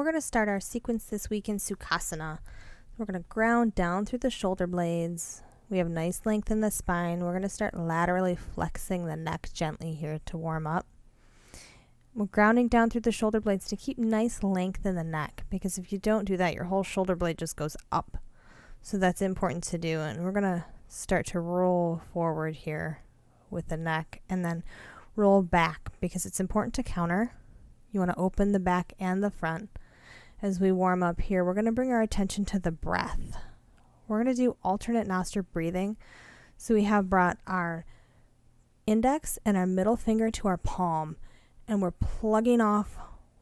We're going to start our sequence this week in Sukhasana. We're going to ground down through the shoulder blades. We have nice length in the spine. We're going to start laterally flexing the neck gently here to warm up. We're grounding down through the shoulder blades to keep nice length in the neck because if you don't do that, your whole shoulder blade just goes up. So that's important to do. And we're going to start to roll forward here with the neck and then roll back because it's important to counter. You want to open the back and the front. As we warm up here, we're going to bring our attention to the breath. We're going to do alternate nostril breathing. So we have brought our index and our middle finger to our palm and we're plugging off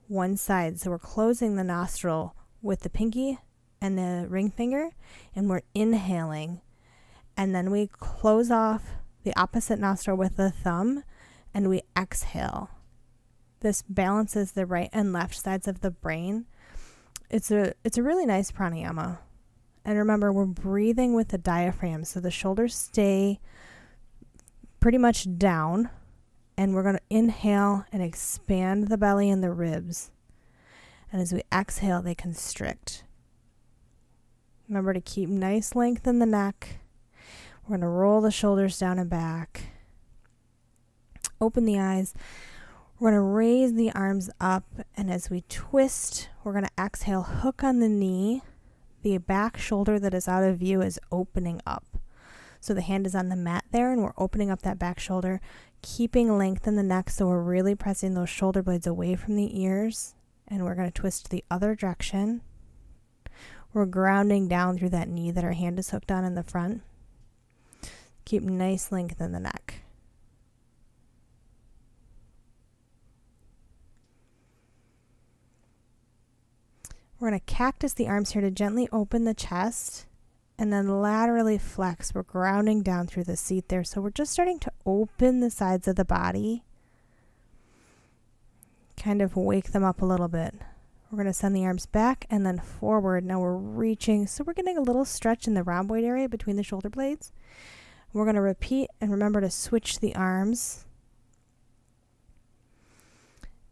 one side. So we're closing the nostril with the pinky and the ring finger and we're inhaling. And then we close off the opposite nostril with the thumb and we exhale. This balances the right and left sides of the brain. It's a it's a really nice pranayama. And remember, we're breathing with the diaphragm, so the shoulders stay pretty much down, and we're going to inhale and expand the belly and the ribs. And as we exhale, they constrict. Remember to keep nice length in the neck. We're going to roll the shoulders down and back. Open the eyes. We're going to raise the arms up, and as we twist, we're going to exhale, hook on the knee. The back shoulder that is out of view is opening up. So the hand is on the mat there, and we're opening up that back shoulder, keeping length in the neck. So we're really pressing those shoulder blades away from the ears, and we're going to twist the other direction. We're grounding down through that knee that our hand is hooked on in the front. Keep nice length in the neck. We're going to cactus the arms here to gently open the chest and then laterally flex. We're grounding down through the seat there. So we're just starting to open the sides of the body, kind of wake them up a little bit. We're going to send the arms back and then forward. Now we're reaching. So we're getting a little stretch in the rhomboid area between the shoulder blades. We're going to repeat and remember to switch the arms.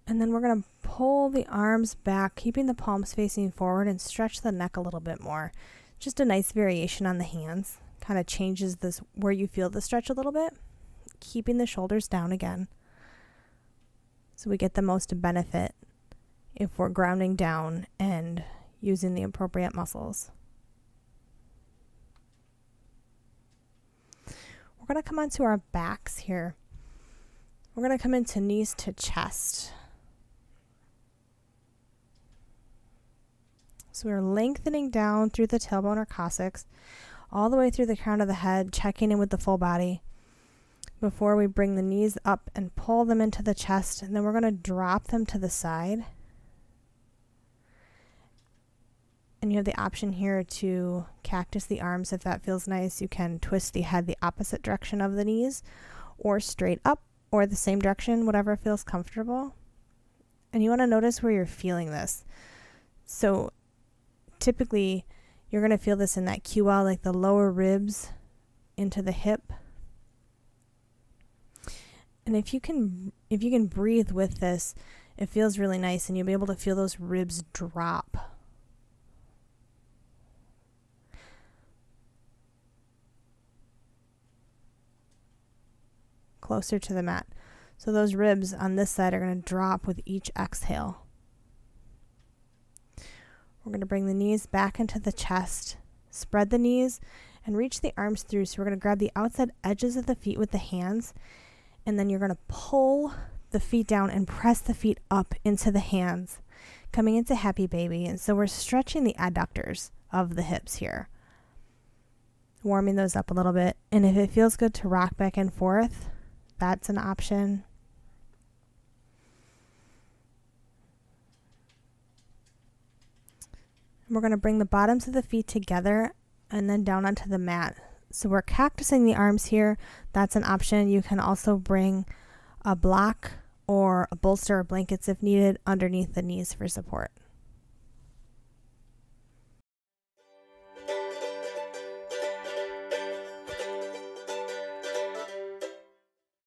And then we're going to pull the arms back, keeping the palms facing forward and stretch the neck a little bit more. Just a nice variation on the hands. Kind of changes this where you feel the stretch a little bit. Keeping the shoulders down again. So we get the most benefit if we're grounding down and using the appropriate muscles. We're going to come onto our backs here. We're going to come into knees to chest. So we're lengthening down through the tailbone or coccyx, all the way through the crown of the head, checking in with the full body before we bring the knees up and pull them into the chest. And then we're going to drop them to the side. And you have the option here to cactus the arms if that feels nice. You can twist the head the opposite direction of the knees or straight up or the same direction, whatever feels comfortable. And you want to notice where you're feeling this. So typically you're going to feel this in that QL, like the lower ribs into the hip. And if you can if you can breathe with this, it feels really nice and you'll be able to feel those ribs drop. Closer to the mat. So those ribs on this side are going to drop with each exhale. We're going to bring the knees back into the chest, spread the knees, and reach the arms through. So we're going to grab the outside edges of the feet with the hands, and then you're going to pull the feet down and press the feet up into the hands, coming into happy baby. And so we're stretching the adductors of the hips here, warming those up a little bit. And if it feels good to rock back and forth, that's an option. We're going to bring the bottoms of the feet together and then down onto the mat. So we're cactusing the arms here. That's an option. You can also bring a block or a bolster or blankets if needed underneath the knees for support.